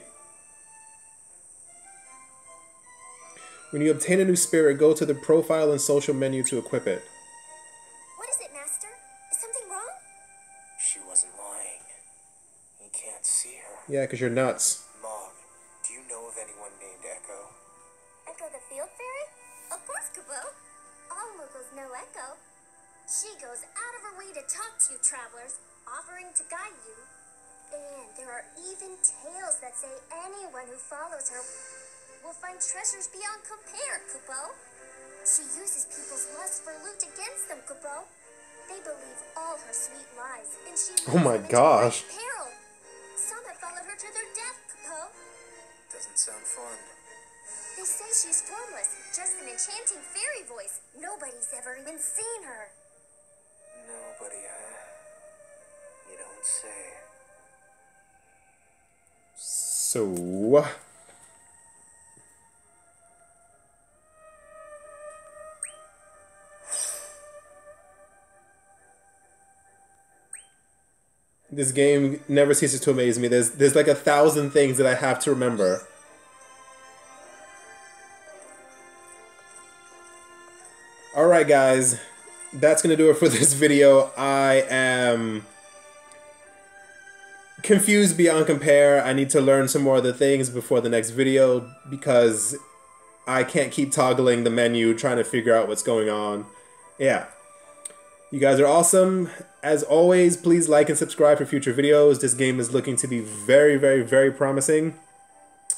When you obtain a new spirit, go to the profile and social menu to equip it. Yeah, because you're nuts. This game never ceases to amaze me. There's there's like a thousand things that I have to remember. Alright guys, that's gonna do it for this video. I am confused beyond compare. I need to learn some more of the things before the next video because I can't keep toggling the menu trying to figure out what's going on. Yeah. You guys are awesome. As always, please like and subscribe for future videos. This game is looking to be very, very, very promising.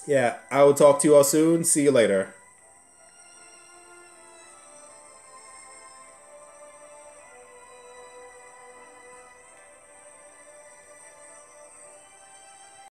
Yeah, I will talk to you all soon. See you later.